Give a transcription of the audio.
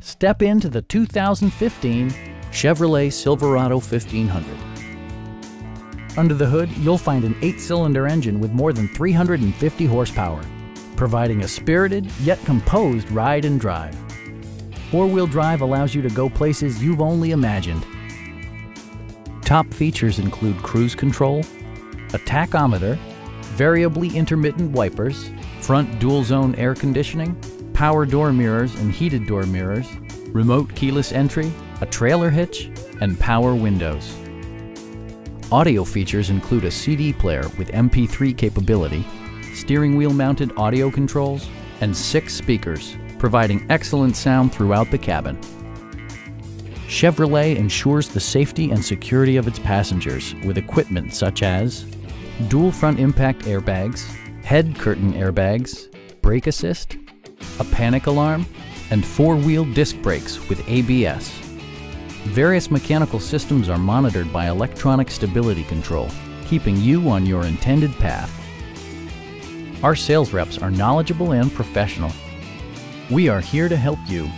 Step into the 2015 Chevrolet Silverado 1500. Under the hood, you'll find an eight-cylinder engine with more than 350 horsepower, providing a spirited yet composed ride and drive. Four-wheel drive allows you to go places you've only imagined. Top features include cruise control, a tachometer, variably intermittent wipers, front dual-zone air conditioning, power door mirrors and heated door mirrors, remote keyless entry, a trailer hitch, and power windows. Audio features include a CD player with MP3 capability, steering wheel mounted audio controls, and six speakers, providing excellent sound throughout the cabin. Chevrolet ensures the safety and security of its passengers with equipment such as dual front impact airbags, head curtain airbags, brake assist, a panic alarm, and four-wheel disc brakes with ABS. Various mechanical systems are monitored by electronic stability control, keeping you on your intended path. Our sales reps are knowledgeable and professional. We are here to help you